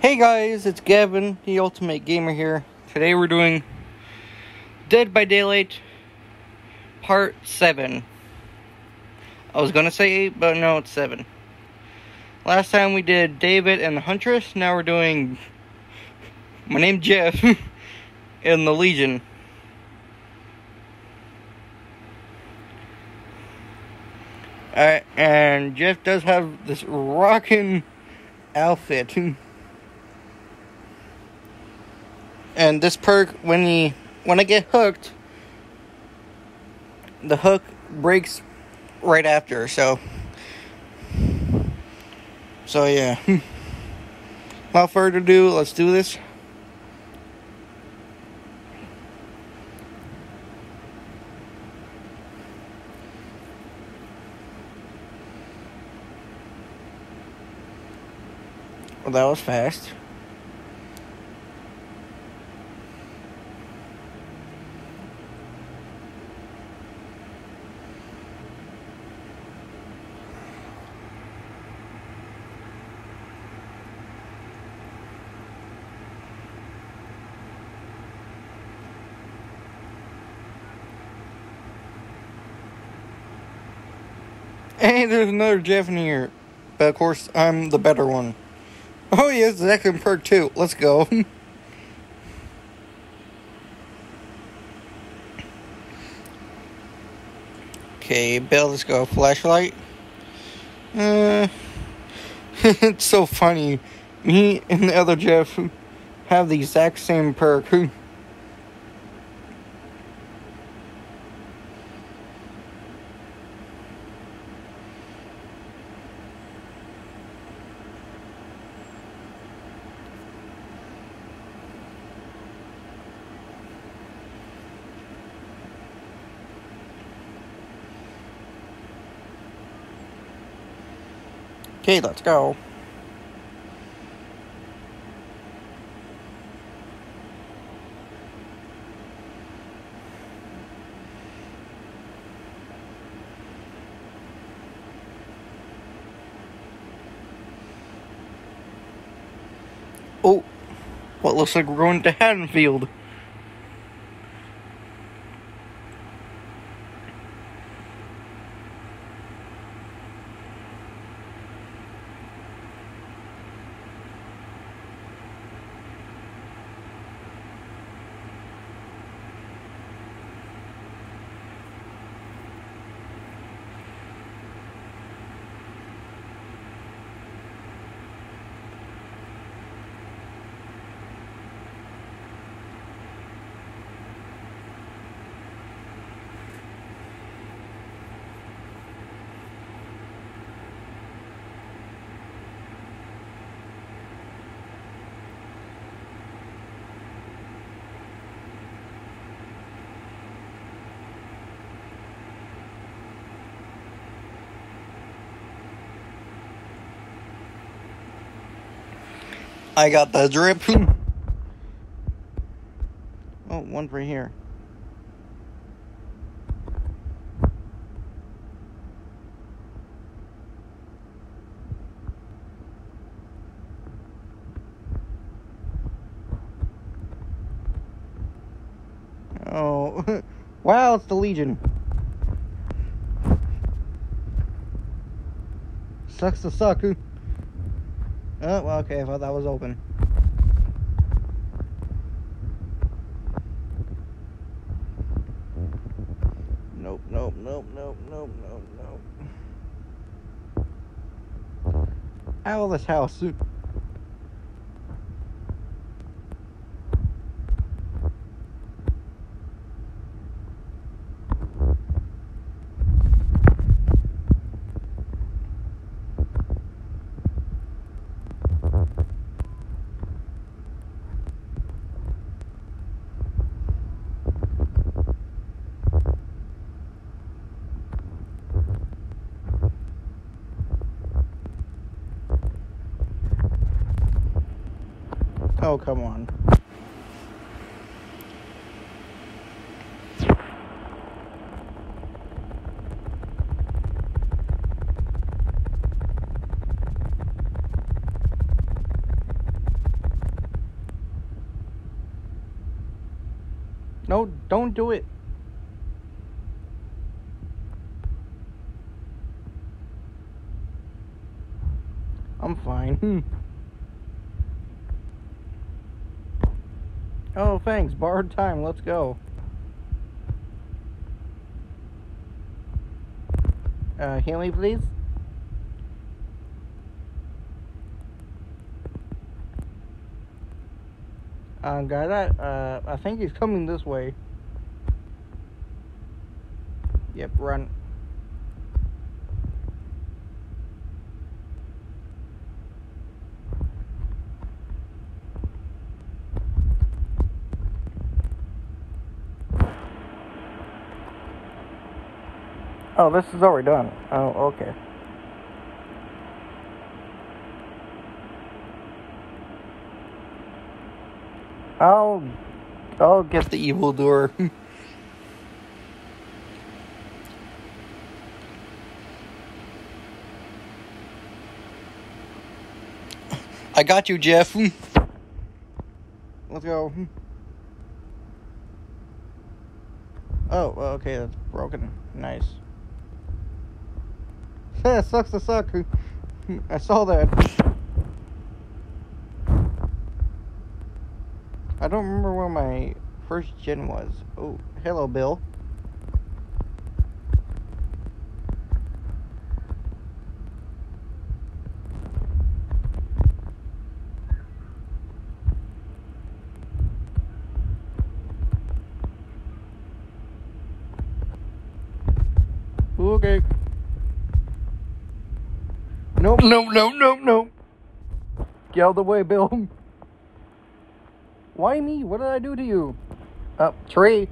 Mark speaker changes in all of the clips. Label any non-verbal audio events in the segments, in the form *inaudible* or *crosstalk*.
Speaker 1: Hey guys, it's Gavin, the Ultimate Gamer here. Today we're doing Dead by Daylight Part 7. I was gonna say 8, but no, it's 7. Last time we did David and the Huntress, now we're doing my name Jeff *laughs* and the Legion. Alright, and Jeff does have this rockin' outfit. *laughs* and this perk when he when I get hooked the hook breaks right after so. So yeah. Hmm. Without further ado let's do this. Well that was fast Hey, there's another Jeff in here. But of course, I'm the better one. Oh, yes, the second perk too. Let's go. *laughs* okay, Bill, let's go. Flashlight. Uh, *laughs* it's so funny. Me and the other Jeff have the exact same perk. *laughs* Okay, let's go. Oh, what looks like we're going to Haddonfield. I got the drip. Hmm. oh, one right here. Oh, *laughs* wow, it's the Legion. Sucks to suck. Oh, well, okay, I thought that was open. Nope, nope, nope, nope, nope, nope, nope. Out of this house. Come on. No, don't do it. I'm fine. Hmm. Oh, thanks. Borrowed time. Let's go. Uh, me, please. Uh, got that. Uh, I think he's coming this way. Yep, run. Oh, this is already done. Oh, okay. I'll I'll get the evil door. *laughs* I got you, Jeff. Hmm. Let's go. Hmm. Oh, okay, that's broken. Nice. Yeah, sucks to suck. I saw that. I don't remember where my first gen was. Oh, hello, Bill. Okay. Nope, nope, nope, nope. Get out of the way, Bill. Why me? What did I do to you? Uh, tree.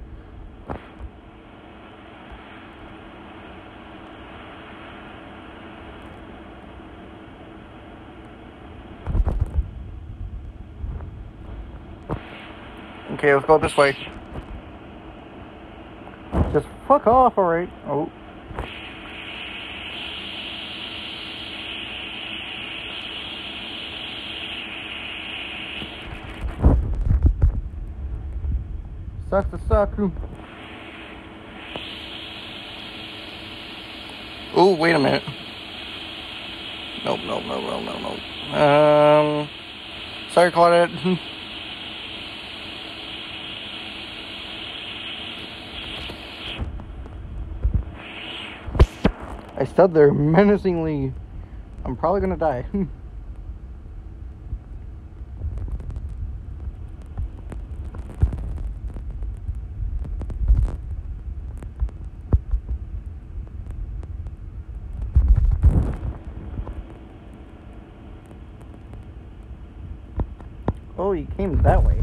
Speaker 1: Okay, let's go this way. Just fuck off, alright? Oh. To suck. Oh, wait a minute. Nope, nope, nope, nope, nope, nope. Um, sorry, Claudette. *laughs* I stood there menacingly. I'm probably gonna die. *laughs* Oh, he came that way.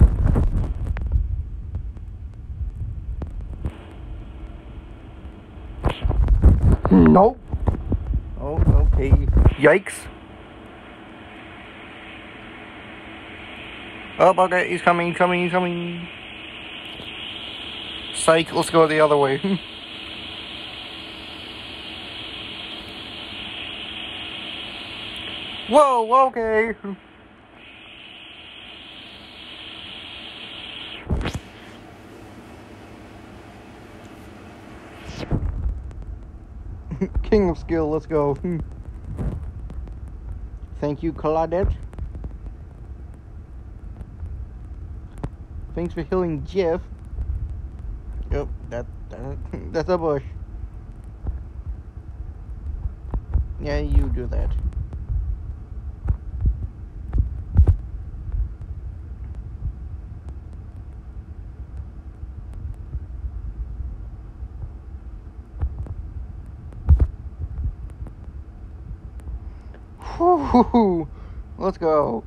Speaker 1: Nope. Oh, okay. Yikes. Oh, okay, he's coming, he's coming, he's coming. Psych, let's go the other way. *laughs* Whoa, okay. *laughs* King of skill, let's go. *laughs* Thank you, Claudette. Thanks for healing Jeff. Yep, that, that *laughs* that's a bush. Yeah, you do that. Whew, let's go.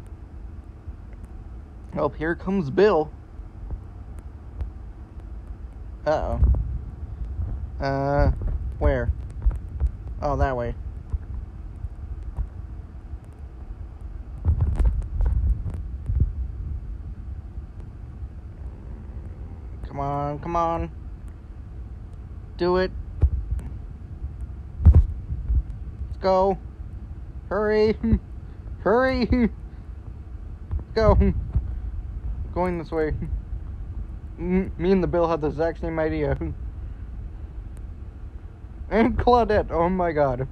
Speaker 1: Oh, here comes Bill. Uh oh. Uh, where? Oh, that way. Come on, come on. Do it. Let's go. Hurry! Hurry! Go! Going this way. Me and the Bill had the exact same idea. *laughs* And Claudette, oh my god.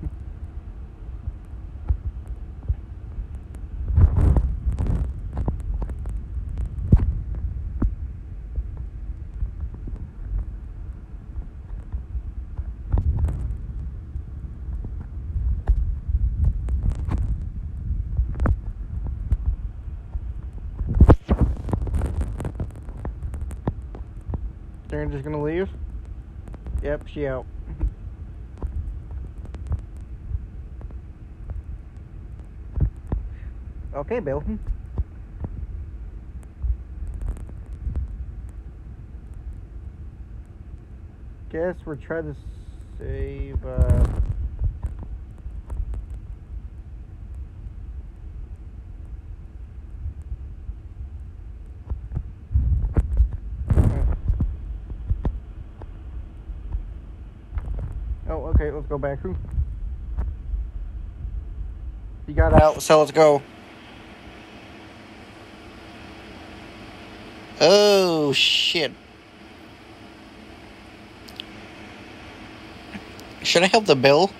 Speaker 1: They're just gonna leave? Yep, she out. Okay, Bill. Guess we're trying to save, uh... Oh, okay, let's go back. You got out, so let's go. Oh, shit. Should I help the bill?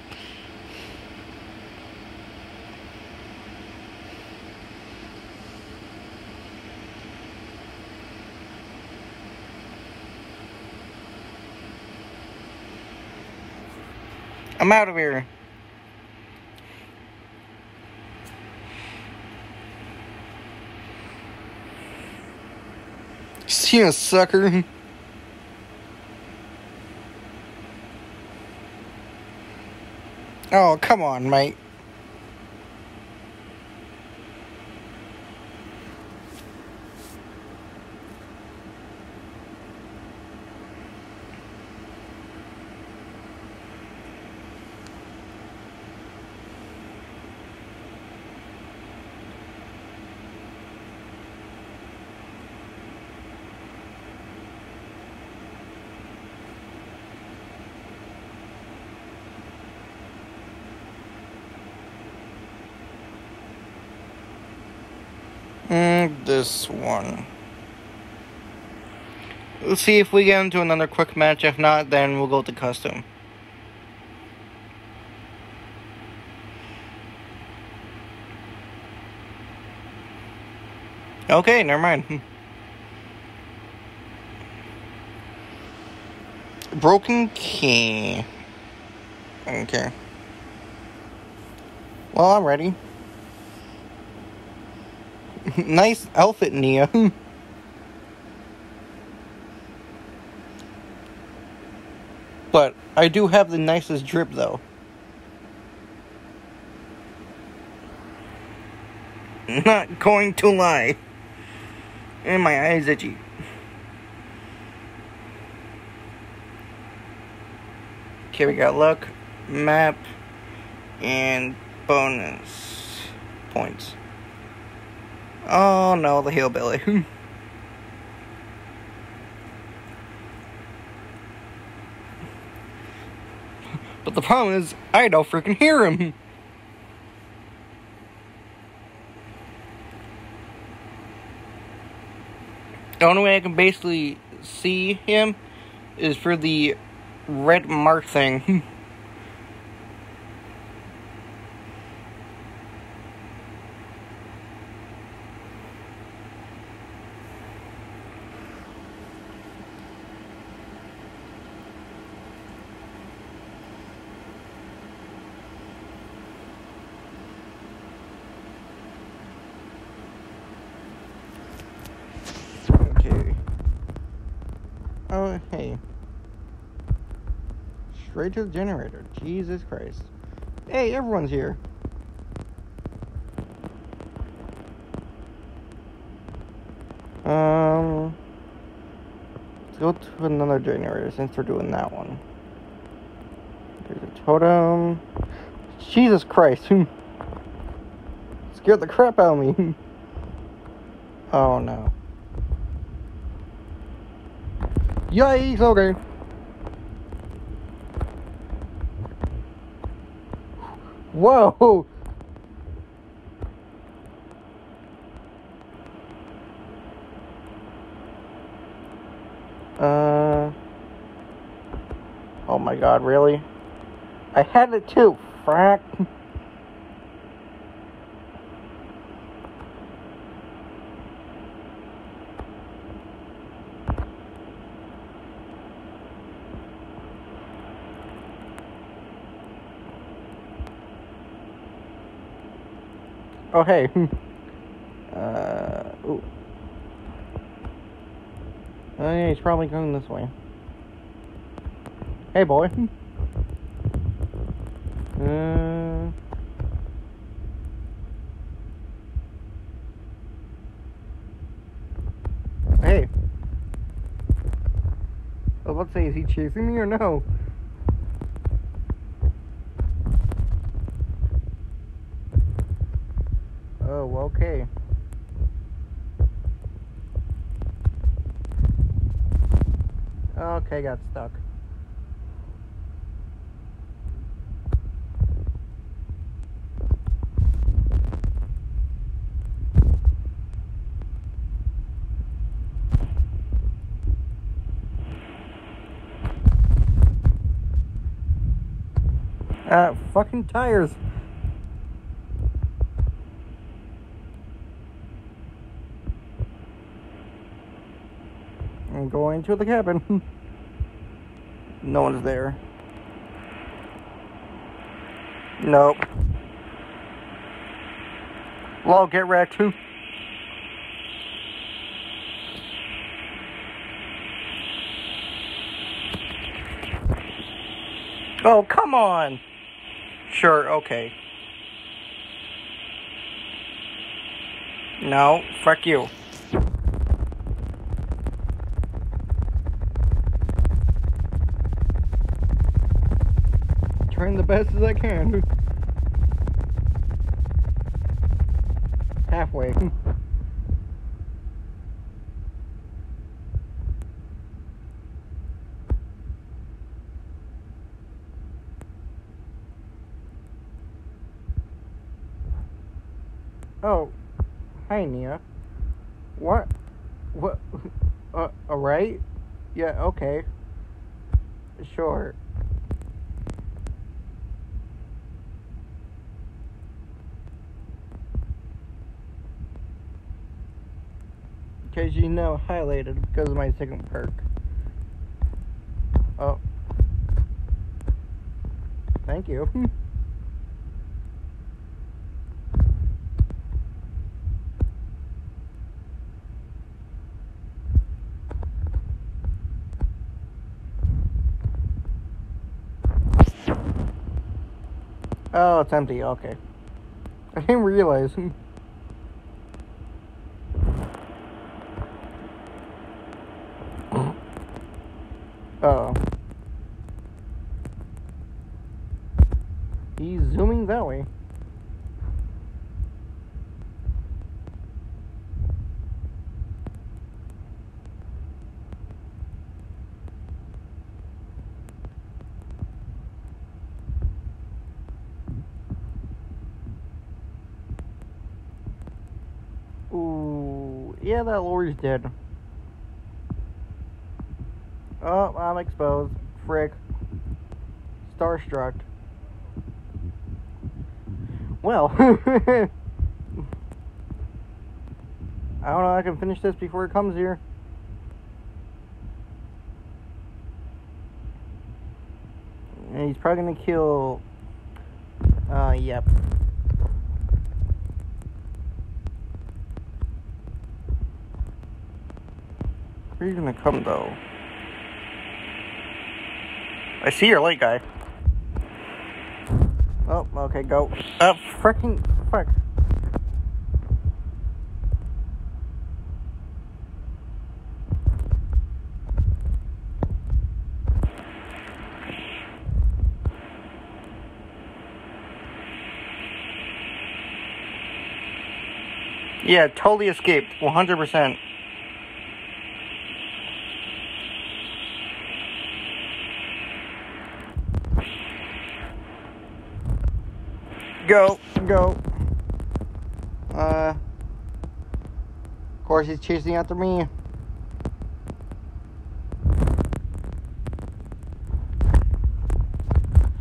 Speaker 1: I'm out of here. See you, sucker. Oh, come on, mate. Mm, this one. Let's see if we get into another quick match. If not, then we'll go to custom. Okay, never mind. *laughs* Broken key. Okay. Well, I'm ready. *laughs* nice outfit, Nea. *laughs* but I do have the nicest drip, though. Not going to lie. And my eyes itchy. Okay, we got luck, map, and bonus points. Oh no, the hillbilly. Hmm. but the problem is, I don't freaking hear him. The only way I can basically see him is for the red mark thing. *laughs* Oh, hey. Straight to the generator. Jesus Christ. Hey, everyone's here. Um, let's go to another generator since we're doing that one. There's a totem. Jesus Christ. *laughs* Scared the crap out of me. *laughs* oh no. Yikes, okay. Whoa. Uh. Oh my god, really? I had it too, frack. Oh, hey. *laughs* uh, ooh. Oh, yeah, he's probably going this way. Hey, boy. *laughs* Uh... Hey. About to say, is he chasing me or no? Okay. Okay, got stuck. Uh, fucking tires. I'm going to the cabin. *laughs* no one's there. Nope. Well, get wrecked. *laughs* Oh, come on. Sure, okay. No, fuck you. Trying the best as I can. *laughs* Halfway. *laughs* Oh, hi Nea. What? What? Uh, alright? Yeah, okay. Sure. Because you know, highlighted because of my second perk. Oh. Thank you. *laughs* Oh, it's empty. Okay. *laughs* I didn't realize. *laughs* oh. He's zooming that way. Ooh, yeah, that Laurie's dead. Oh, I'm exposed. Frick. Starstruck. Well, *laughs* I don't know. I can finish this before it comes here. And he's probably gonna kill. Uh, yep. Are you gonna come though? I see your light guy. Oh, okay, go. Uh, freaking fuck. Yeah, totally escaped. 100%. Go, go. Uh, of course he's chasing after me.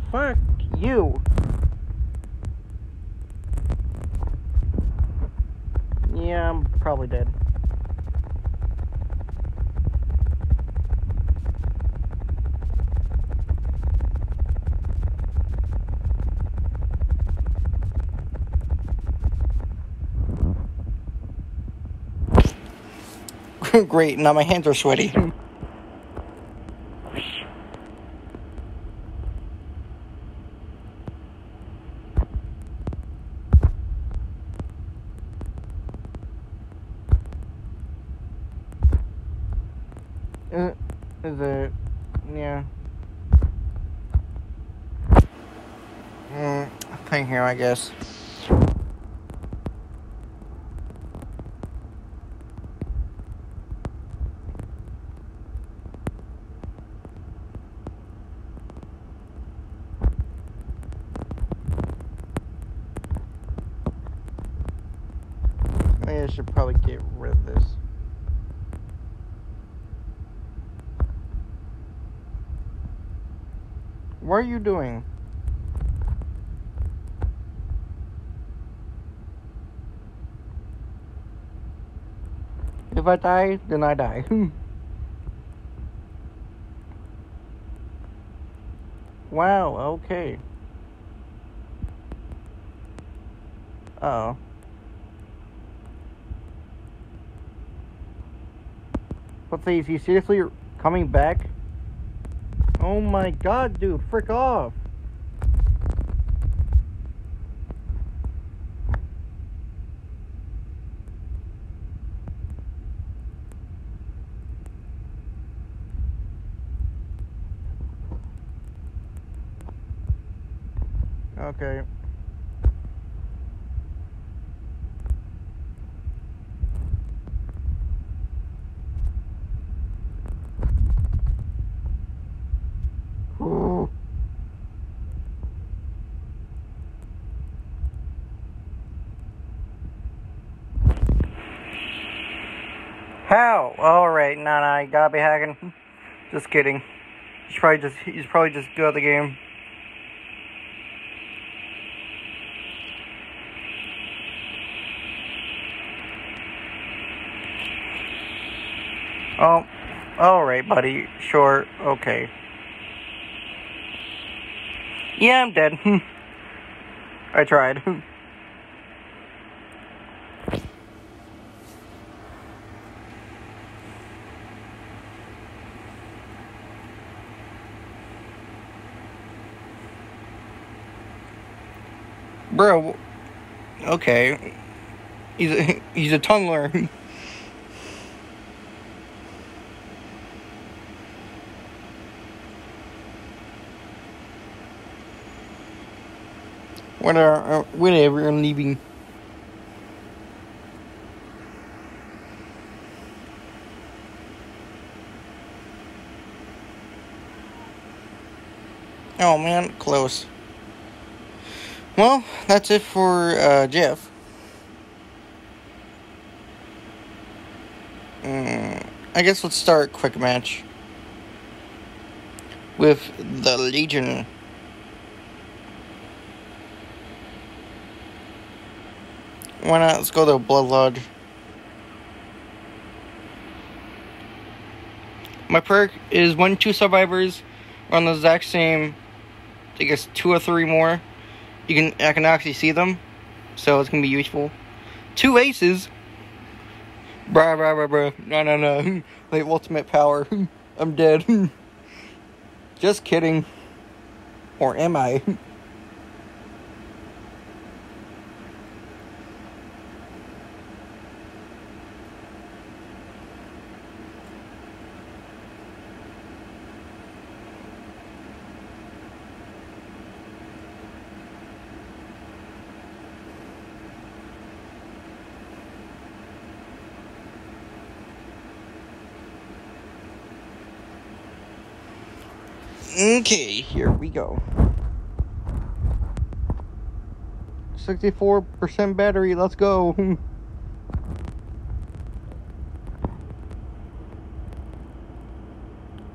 Speaker 1: Fuck you. Yeah, I'm probably dead. *laughs* Great, now my hands are sweaty. *laughs* Uh, is it? Yeah. Mm, thing here, I guess. Maybe I should probably get of this. What are you doing? If I die, then I die. *laughs* wow, okay. Uh oh. Let's see, is he seriously coming back? Oh my god, dude, frick off. Okay. Ooh. How? All right, nah, nah, you gotta be hacking. *laughs* Just kidding. He's probably just he's probably just good at the game. Oh, all right, buddy. Sure. Okay. Yeah, I'm dead. *laughs* I tried. *laughs* Bro, okay. He's a, *laughs* he's a tunneler. *laughs* Whatever, uh, whatever, I'm leaving. Oh man, close. Well, that's it for uh, Jeff. Mm, I guess let's start quick match with the Legion. Why not? Let's go to Blood Lodge. My perk is when two survivors are on the exact same, I guess two or three more. You can I can actually see them, so it's gonna be useful. Two aces. Bruh, bruh, bruh, bruh. No, no, no. *laughs* like ultimate power. *laughs* I'm dead. *laughs* Just kidding. Or am I? Okay, here we go. 64% battery, let's go. *laughs*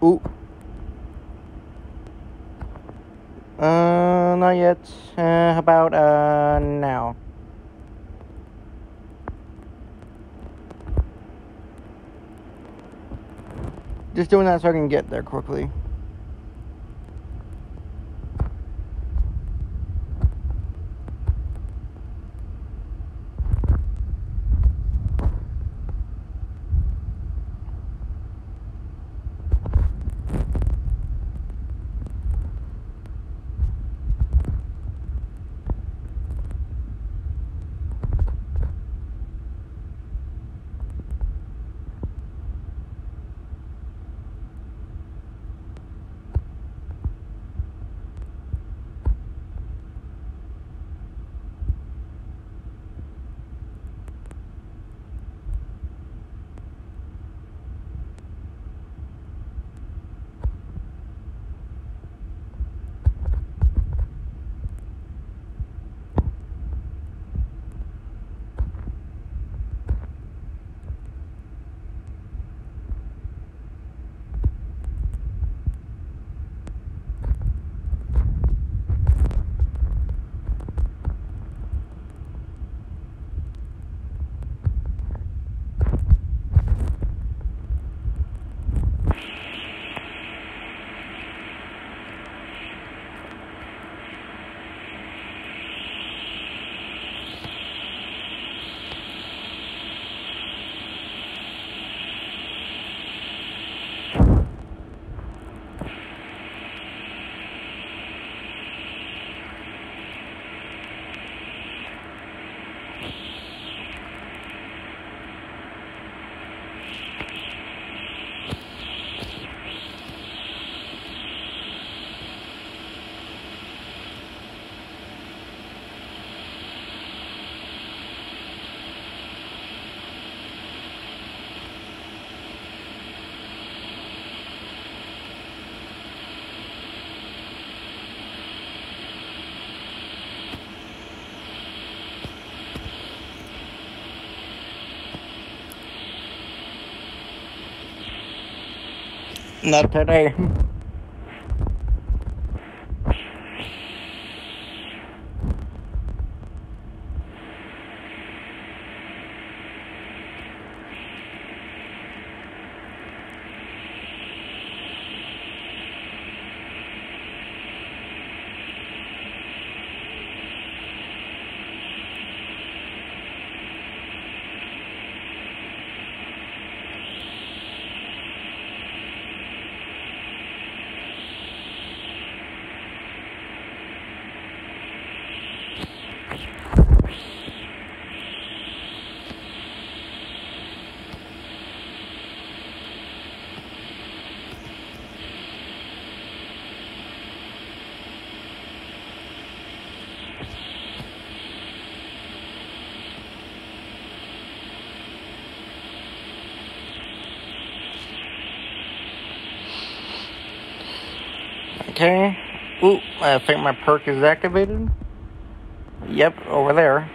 Speaker 1: Ooh. Uh not yet. Uh, about uh, now. Just doing that so I can get there quickly. Not today. Okay. Ooh, I think my perk is activated. Yep, over there.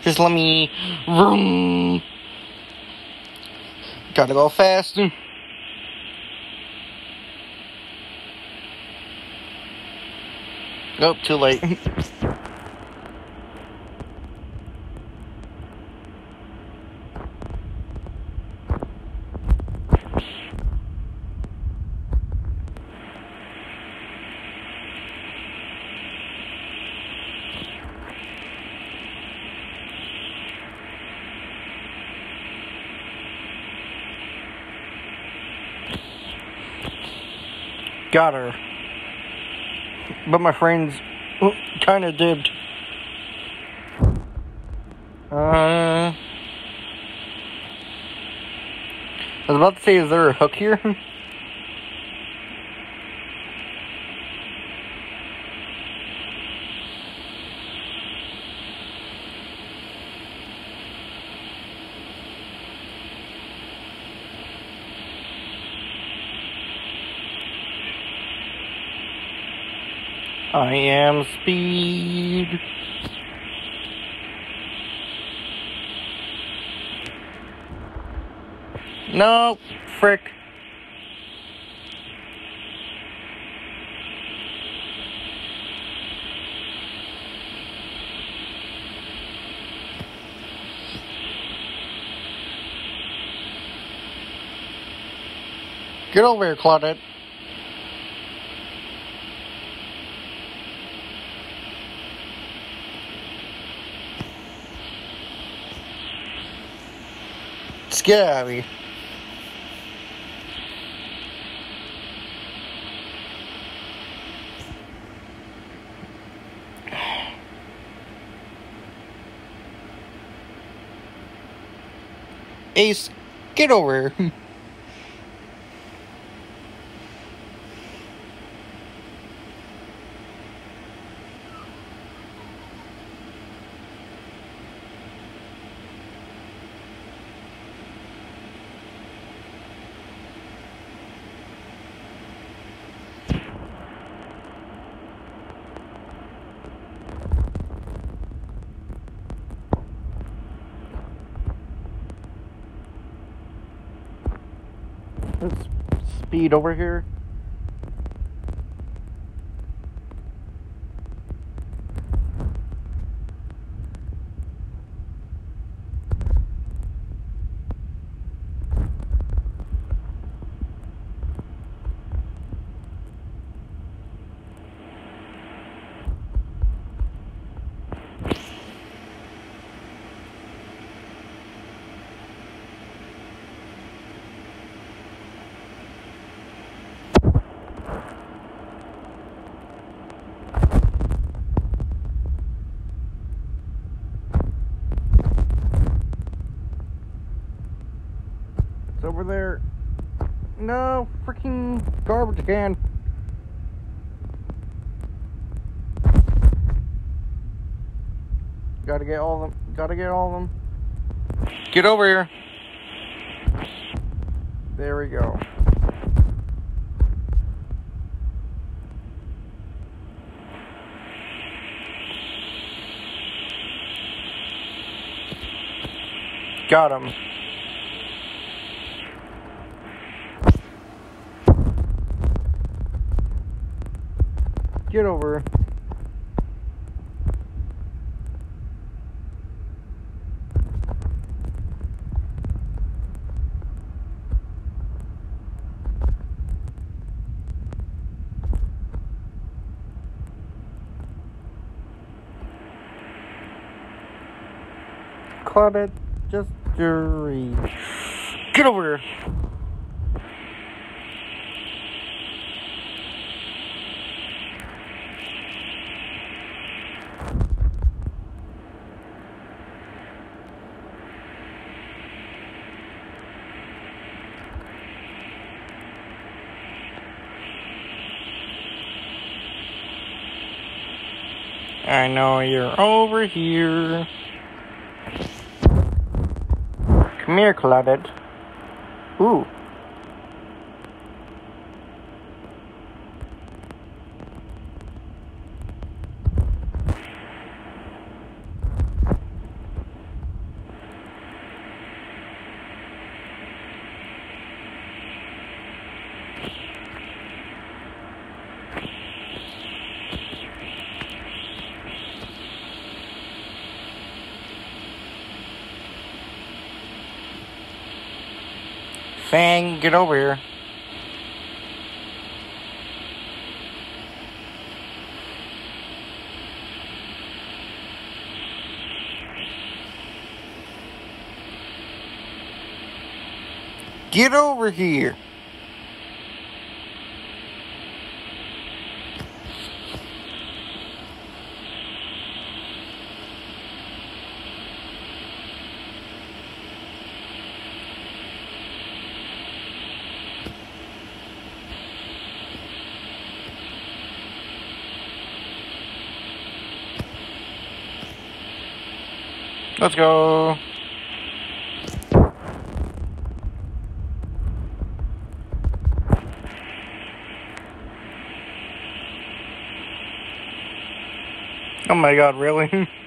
Speaker 1: Just let me. Vroom. Gotta go fast. Nope, too late. *laughs* Got her. But my friends kind of dipped. Uh, I was about to say, is there a hook here? *laughs* I am speed. No, frick. Get over here, Claudette. Out of here. Ace, get over here. *laughs* Let's speed over here. It's over there. No, freaking garbage can. Gotta get all of them. Gotta get all of them. Get over here. There we go. Got him. Get over. it just hurry. Get over here. I know you're over here. Come here, Claudette. Ooh. Fang, get over here. Get over here. Let's go. Oh my god, really? *laughs*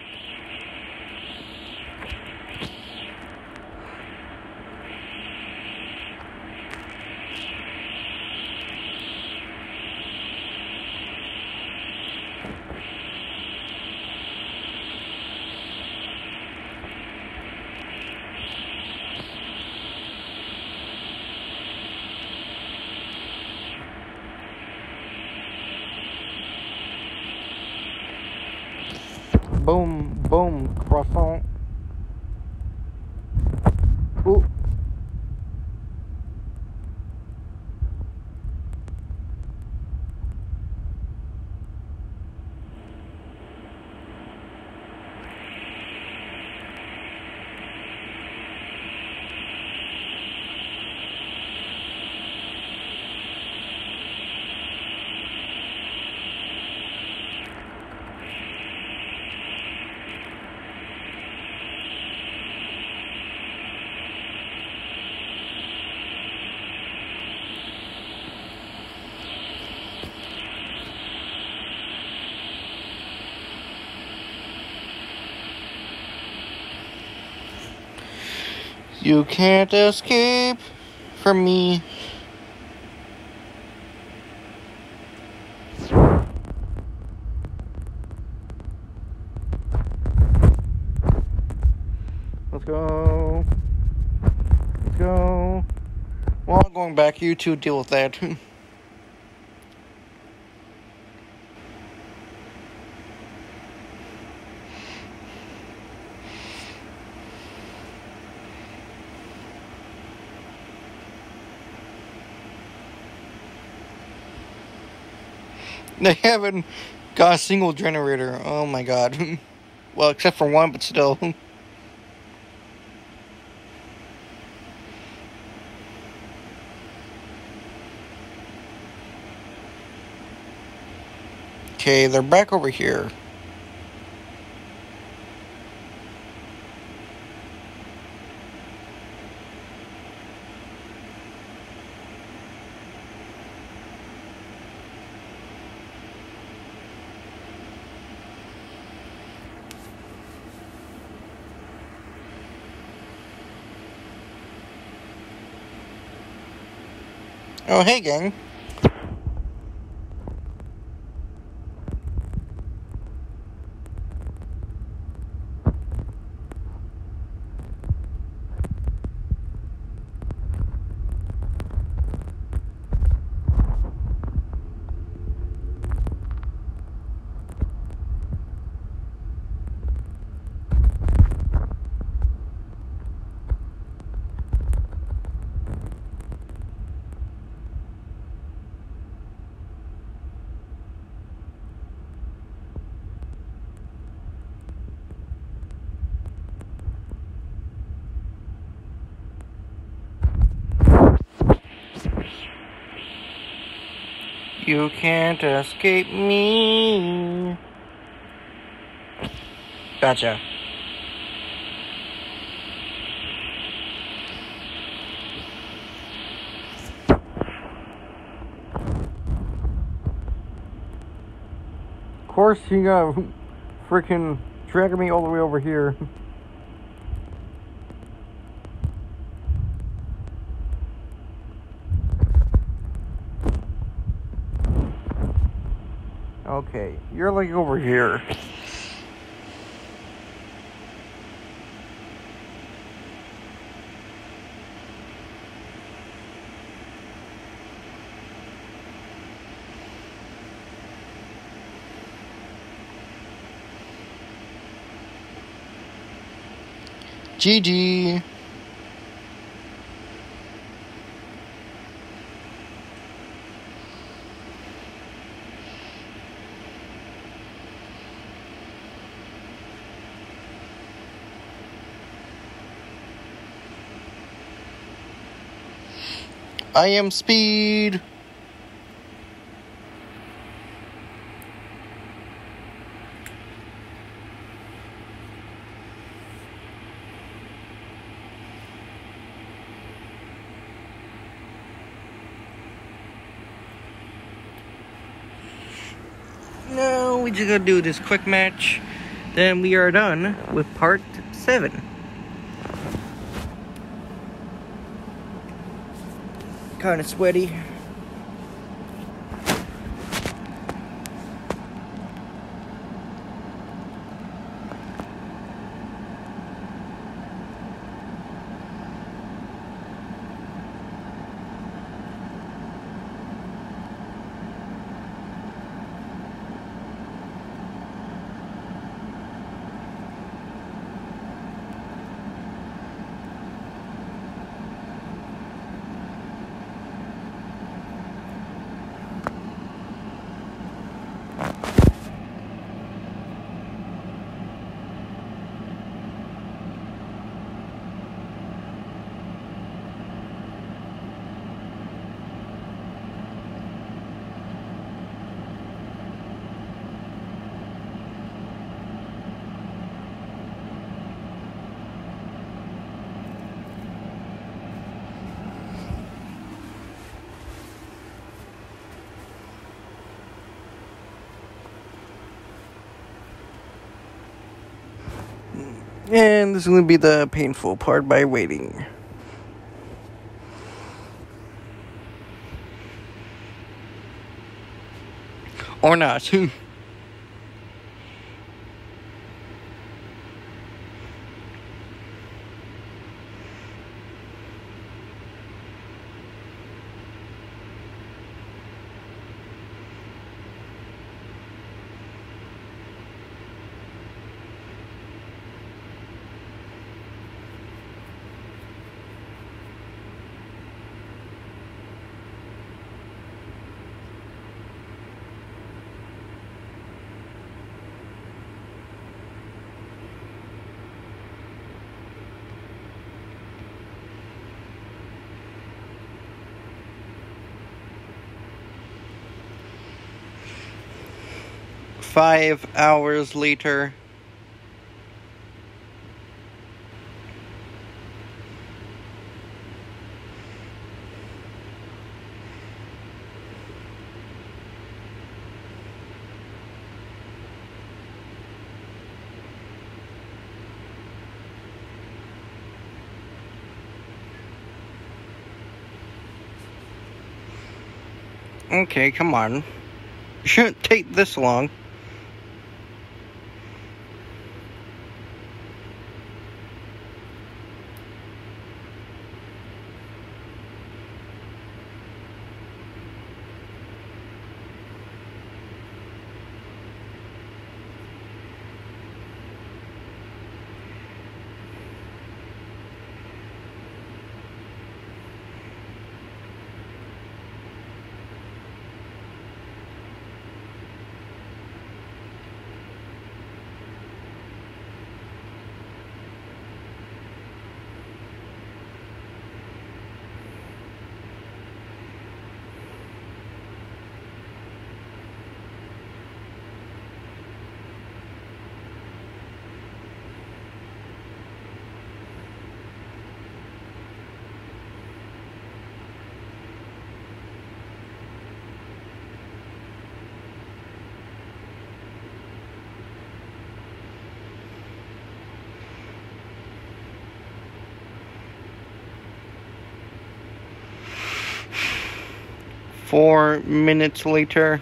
Speaker 1: Boom, croissant. Ooh. You can't escape from me. Let's go. Let's go. Well, I'm going back. You two deal with that. *laughs* They haven't got a single generator. Oh my god. *laughs* well, except for one, but still. *laughs* Okay, they're back over here. Oh, hey, gang. You can't escape me. Gotcha. Of course, you uh, got *laughs* freaking dragging me all the way over here. *laughs* Okay, you're like over here. GG. I am speed. No, we just gotta do this quick match. Then we are done with part seven. Kind of sweaty. And this is going to be the painful part by waiting. Or not. *laughs* five hours later. Okay, come on. shouldn't take this long. Four minutes later.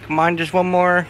Speaker 1: Come on, just one more.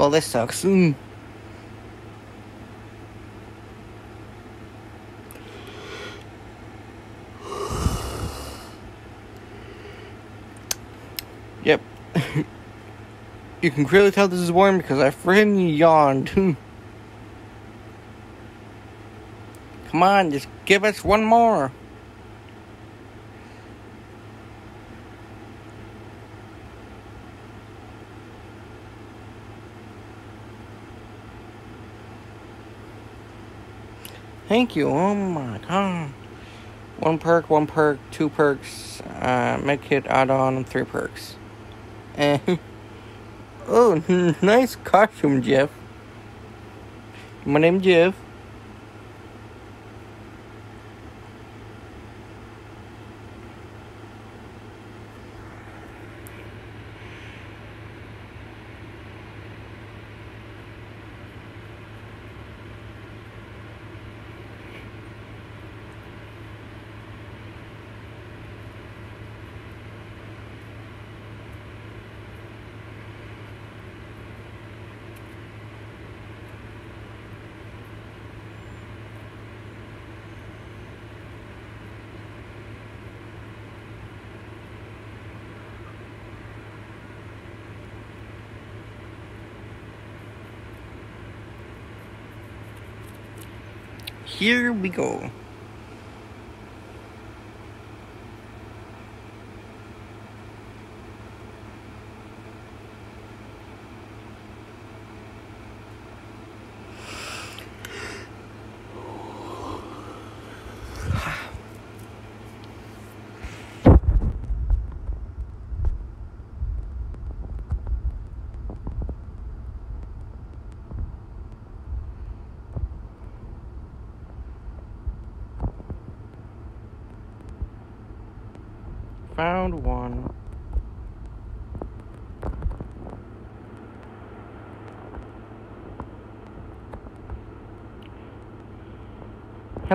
Speaker 1: Well, this sucks. Mm. Yep. *laughs* you can clearly tell this is warm because I freaking yawned. Come on, just give us one more. Thank you. Oh my god. One perk, one perk, two perks, uh, medkit add-on, three perks. And *laughs* oh, *laughs* nice costume, Jeff. My name's Jeff. Here we go. found one.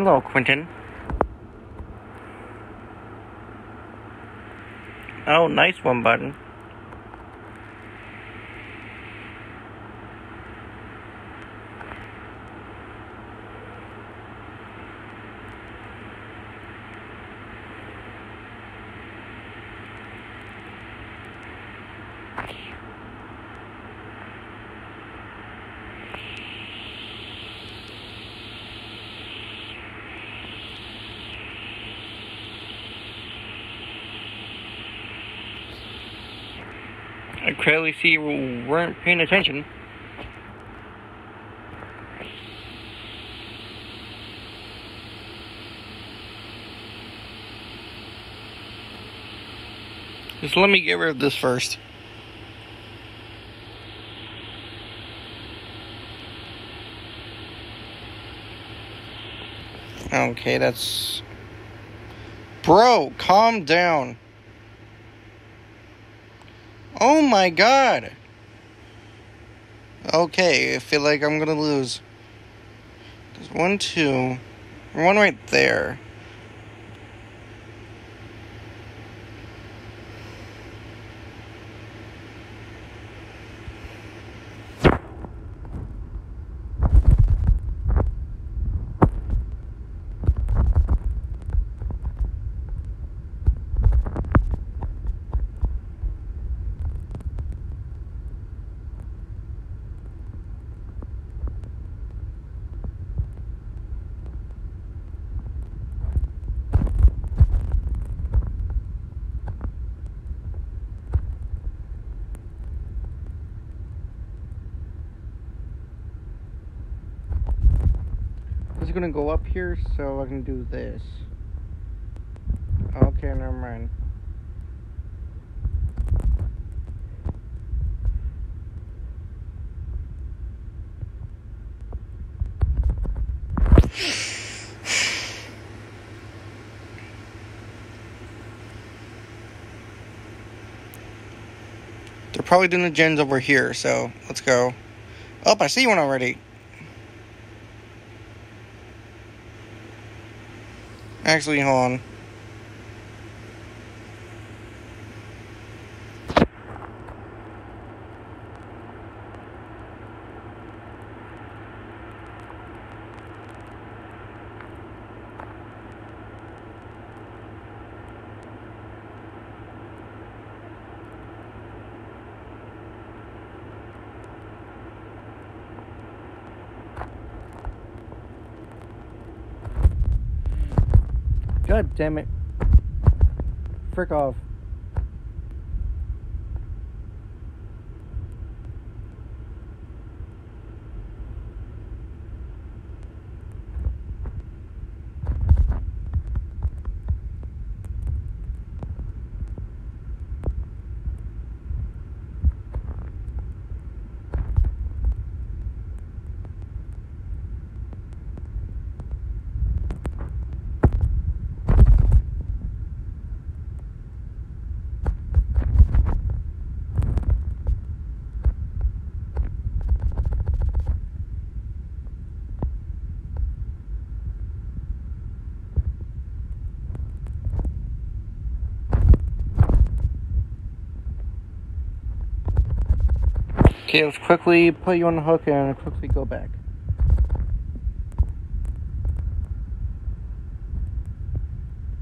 Speaker 1: Hello, Quentin. Oh, nice one button. I clearly see you weren't paying attention. Just let me get rid of this first. Okay, that's... Bro, calm down. Oh my god. Okay, I feel like I'm gonna lose. There's one, two, one right there. Go up here so I can do this. Okay, never mind. They're probably doing the gens over here, so let's go. Oh, I see one already. Actually, hold on. God damn it. Frick off. Okay, let's quickly put you on the hook and quickly go back.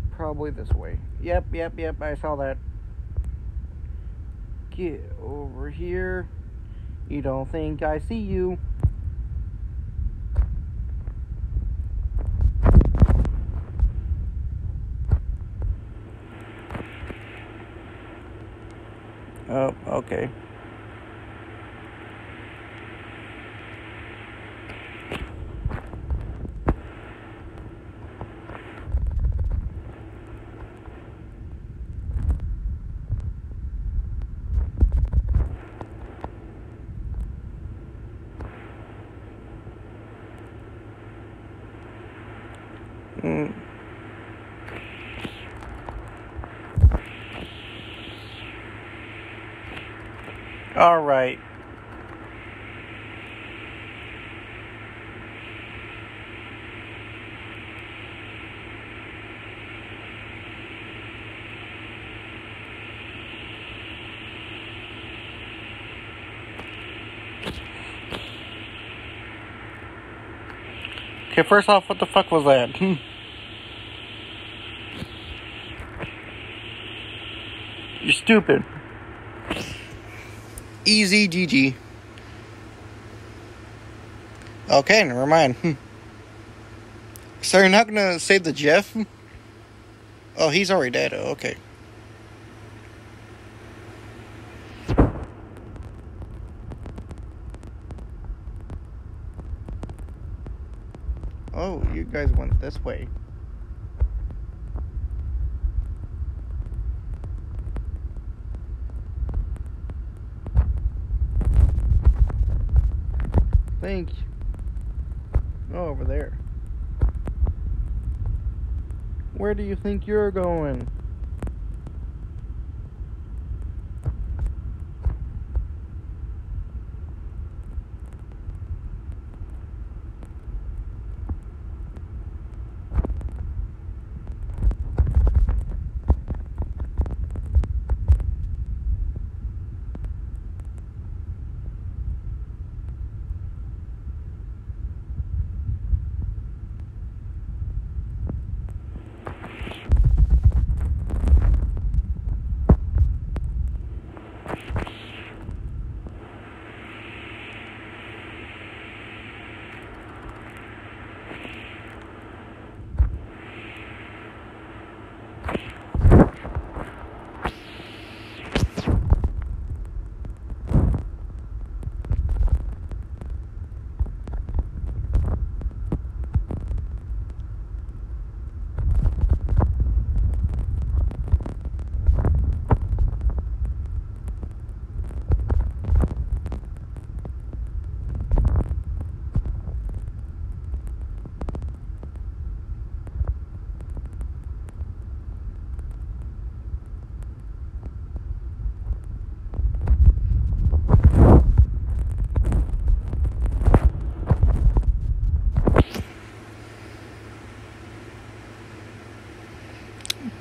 Speaker 1: Probably this way. Yep, yep, yep, I saw that. Get over here. You don't think I see you. Oh, okay. Mm. Alright. Okay, first off, what the fuck was that? *laughs* Hmm. You're stupid. Easy GG. Okay, never mind. Hmm. So you're not gonna save the Jeff? Hmm. Oh, he's already dead. Oh, okay. Oh, you guys went this way. Thank you. Oh, over there. Where do you think you're going?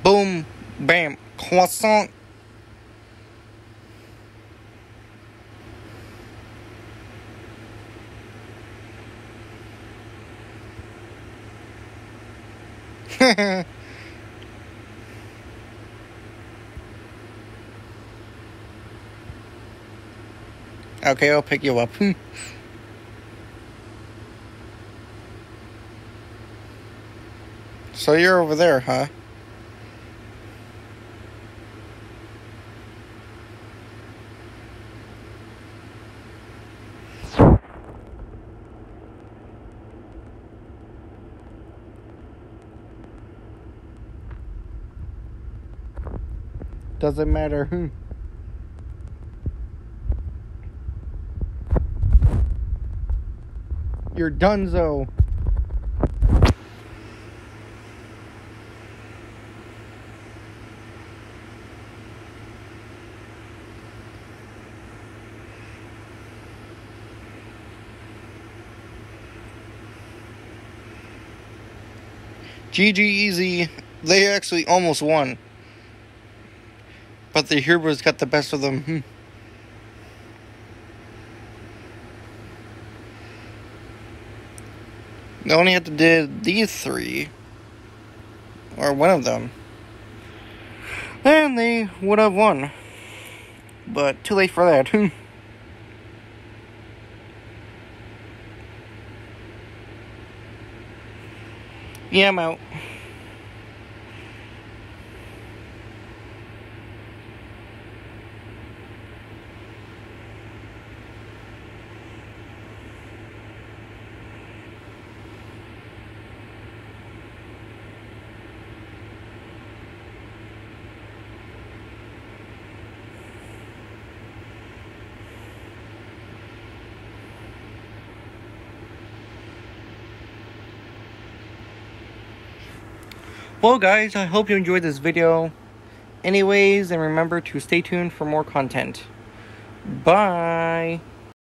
Speaker 1: Boom, bam, croissant. *laughs* okay, I'll pick you up. Hmm. so you're over there, huh? Doesn't matter. Hmm. You're donezo. GG Easy, they actually almost won. But the Heroes got the best of them. Hmm. They only had to do these three. Or one of them. And they would have won. But too late for that. Hmm. yeah, I'm out. Well guys, I hope you enjoyed this video. Anyways, and remember to stay tuned for more content. Bye.